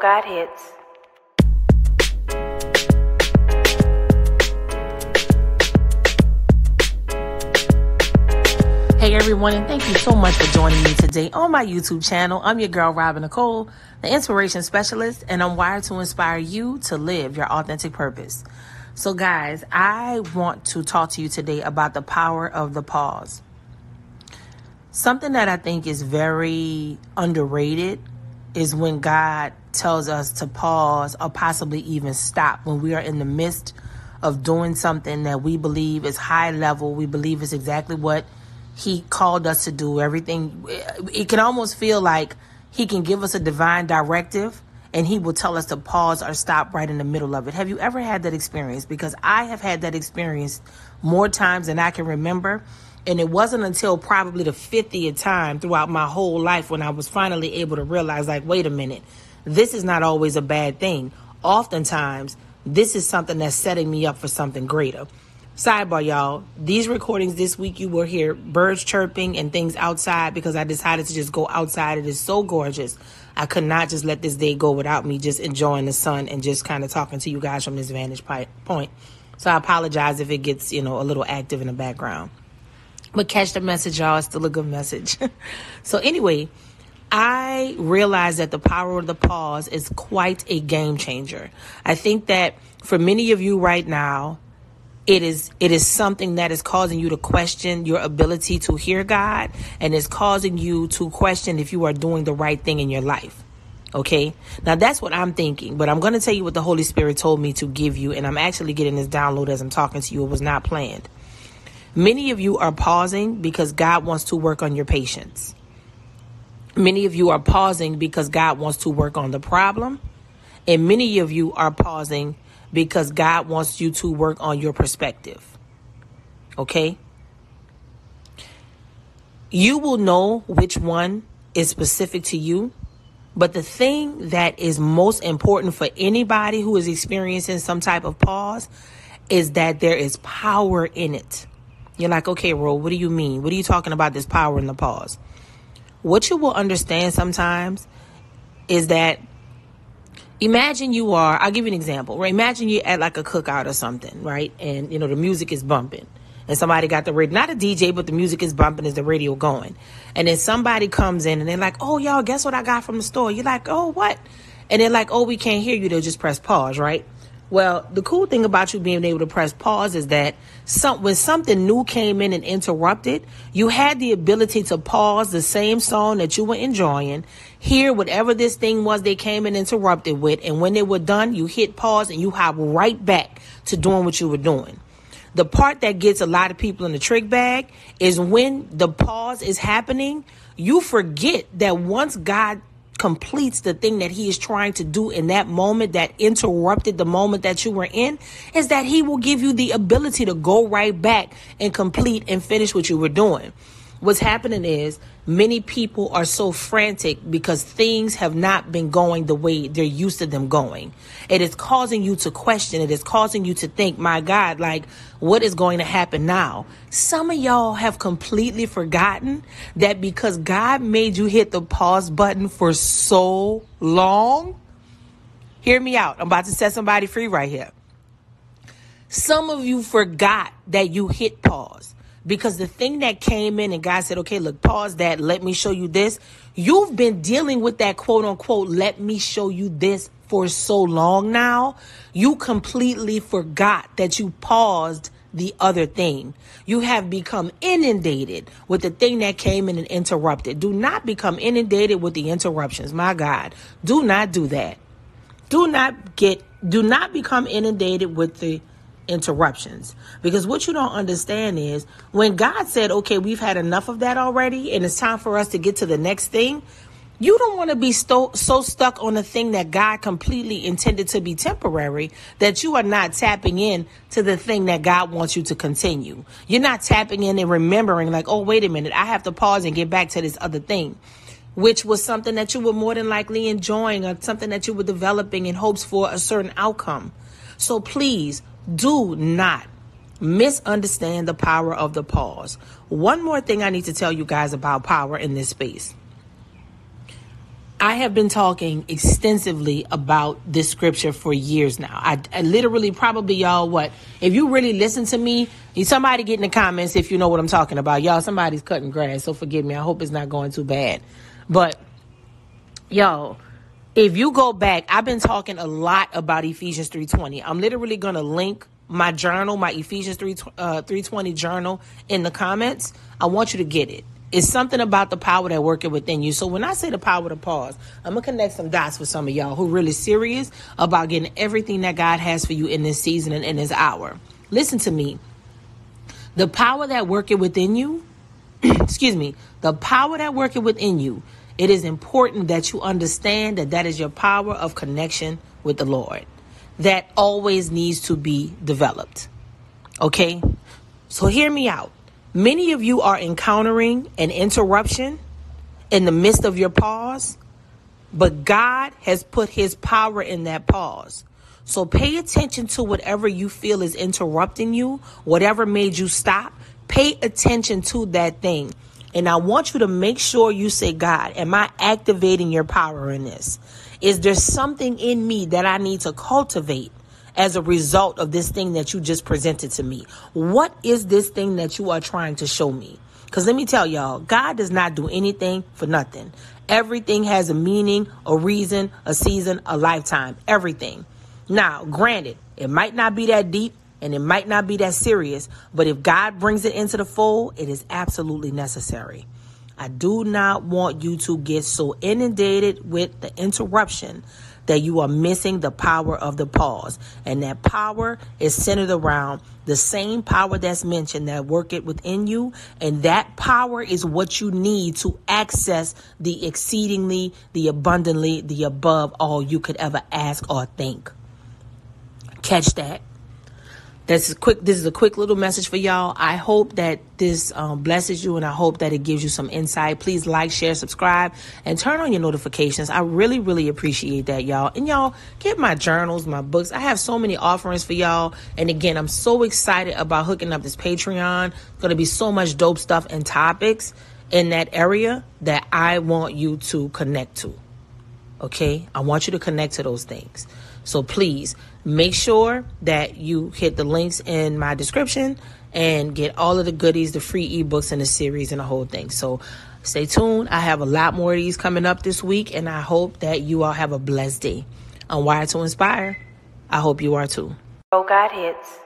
God hits. Hey everyone, and thank you so much for joining me today on my YouTube channel. I'm your girl, Robin Nicole, the inspiration specialist, and I'm wired to inspire you to live your authentic purpose. So, guys, I want to talk to you today about the power of the pause. Something that I think is very underrated is when God tells us to pause or possibly even stop when we are in the midst of doing something that we believe is high level, we believe is exactly what He called us to do. Everything, it can almost feel like He can give us a divine directive and He will tell us to pause or stop right in the middle of it. Have you ever had that experience? Because I have had that experience more times than I can remember. And it wasn't until probably the 50th time throughout my whole life when I was finally able to realize, like, wait a minute, this is not always a bad thing. Oftentimes, this is something that's setting me up for something greater. Sidebar, y'all. These recordings this week, you will hear birds chirping and things outside because I decided to just go outside. It is so gorgeous. I could not just let this day go without me just enjoying the sun and just kind of talking to you guys from this vantage point. So I apologize if it gets, you know, a little active in the background. But catch the message, y'all. It's still a good message. so, anyway, I realize that the power of the pause is quite a game changer. I think that for many of you right now, it is it is something that is causing you to question your ability to hear God and is causing you to question if you are doing the right thing in your life. Okay? Now that's what I'm thinking, but I'm going to tell you what the Holy Spirit told me to give you and I'm actually getting this download as I'm talking to you. It was not planned. Many of you are pausing because God wants to work on your patience. Many of you are pausing because God wants to work on the problem. And many of you are pausing because God wants you to work on your perspective. Okay? You will know which one is specific to you. But the thing that is most important for anybody who is experiencing some type of pause is that there is power in it. You're like, okay, Ro, what do you mean? What are you talking about this power in the pause? What you will understand sometimes is that imagine you are, I'll give you an example, right? Imagine you're at like a cookout or something, right? And, you know, the music is bumping. And somebody got the radio, not a DJ, but the music is bumping is the radio going. And then somebody comes in and they're like, oh, y'all, guess what I got from the store? You're like, oh, what? And they're like, oh, we can't hear you. They'll just press pause, right? Well, the cool thing about you being able to press pause is that some, when something new came in and interrupted, you had the ability to pause the same song that you were enjoying, hear whatever this thing was they came and interrupted with, and when they were done, you hit pause and you hop right back to doing what you were doing. The part that gets a lot of people in the trick bag is when the pause is happening, you forget that once God completes the thing that he is trying to do in that moment that interrupted the moment that you were in is that he will give you the ability to go right back and complete and finish what you were doing. What's happening is many people are so frantic because things have not been going the way they're used to them going. It is causing you to question. It is causing you to think, my God, like, what is going to happen now? Some of y'all have completely forgotten that because God made you hit the pause button for so long. Hear me out. I'm about to set somebody free right here. Some of you forgot that you hit pause because the thing that came in and God said, okay, look, pause that. Let me show you this. You've been dealing with that quote unquote, let me show you this for so long now. You completely forgot that you paused the other thing. You have become inundated with the thing that came in and interrupted. Do not become inundated with the interruptions. My God, do not do that. Do not get, do not become inundated with the interruptions. Because what you don't understand is when God said, okay, we've had enough of that already and it's time for us to get to the next thing, you don't want to be sto- so stuck on a thing that God completely intended to be temporary that you are not tapping in to the thing that God wants you to continue. You're not tapping in and remembering, like, oh, wait a minute, I have to pause and get back to this other thing, which was something that you were more than likely enjoying or something that you were developing in hopes for a certain outcome. So please do not misunderstand the power of the pause. One more thing I need to tell you guys about power in this space. I have been talking extensively about this scripture for years now. I, I, literally probably y'all what if you really listen to me, somebody get in the comments if you know what I'm talking about. Y'all, somebody's cutting grass, so forgive me. I hope it's not going too bad. But y'all, if you go back, I've been talking a lot about Ephesians 3:20. I'm literally gonna link my journal, my Ephesians 3 uh, 320 journal in the comments. I want you to get it. It's something about the power that working within you. So when I say the power to pause, I'm gonna connect some dots for some of y'all who really serious about getting everything that God has for you in this season and in this hour. Listen to me. The power that working within you, excuse me, the power that working within you, it is important that you understand that that is your power of connection with the Lord. That always needs to be developed. Okay? So hear me out. Many of you are encountering an interruption in the midst of your pause, but God has put his power in that pause. So pay attention to whatever you feel is interrupting you, whatever made you stop. Pay attention to that thing. And I want you to make sure you say, God, am I activating your power in this? Is there something in me that I need to cultivate? as a result of this thing that you just presented to me? What is this thing that you are trying to show me? Because let me tell y'all, God does not do anything for nothing. Everything has a meaning, a reason, a season, a lifetime. Everything. Now, granted, it might not be that deep and it might not be that serious, but if God brings it into the fold, it is absolutely necessary. I do not want you to get so inundated with the interruption that you are missing the power of the pause. And that power is centered around the same power that's mentioned that work it within you. And that power is what you need to access the exceedingly, the abundantly, the above all you could ever ask or think. Catch that. That's quick. This is a quick little message for y'all. I hope that this um, blesses you, and I hope that it gives you some insight. Please like, share, subscribe, and turn on your notifications. I really, really appreciate that, y'all. And y'all get my journals, my books. I have so many offerings for y'all. And again, I'm so excited about hooking up this Patreon. It's going to be so much dope stuff and topics in that area that I want you to connect to. Okay, I want you to connect to those things. So please make sure that you hit the links in my description and get all of the goodies, the free ebooks and the series and the whole thing. So stay tuned. I have a lot more of these coming up this week, and I hope that you all have a blessed day. I'm Wired to Inspire. I hope you are too. Oh, God hits.